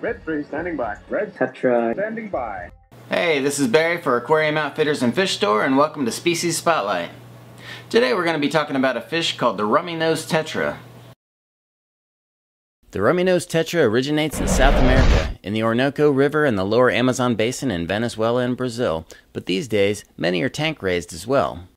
Red 3 standing by. Red Tetra standing by. Hey, this is Barry for Aquarium Outfitters and Fish Store and welcome to Species Spotlight. Today we're going to be talking about a fish called the rummy-nosed tetra. The rummy-nosed tetra originates in South America, in the Orinoco River and the lower Amazon basin in Venezuela and Brazil, but these days many are tank raised as well.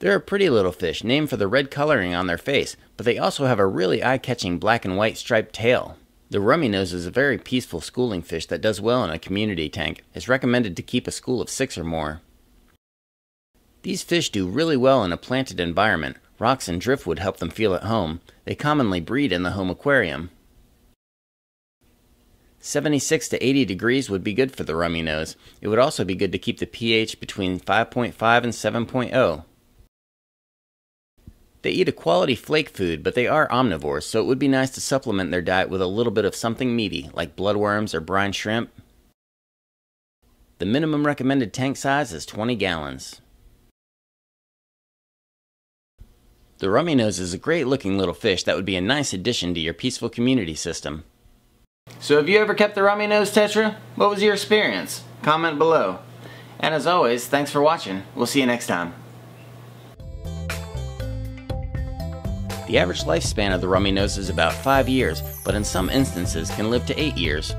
They're a pretty little fish named for the red coloring on their face, but they also have a really eye-catching black and white striped tail. The rummy nose is a very peaceful schooling fish that does well in a community tank. It's recommended to keep a school of six or more. These fish do really well in a planted environment. Rocks and driftwood help them feel at home. They commonly breed in the home aquarium. 76 to 80 degrees would be good for the rummy nose. It would also be good to keep the pH between 5.5 and 7.0. They eat a quality flake food, but they are omnivores, so it would be nice to supplement their diet with a little bit of something meaty, like bloodworms or brine shrimp. The minimum recommended tank size is 20 gallons. The rummy nose is a great looking little fish that would be a nice addition to your peaceful community system. So have you ever kept the rummy nose tetra? What was your experience? Comment below. And as always, thanks for watching. We'll see you next time. The average lifespan of the rummy nose is about 5 years, but in some instances can live to 8 years.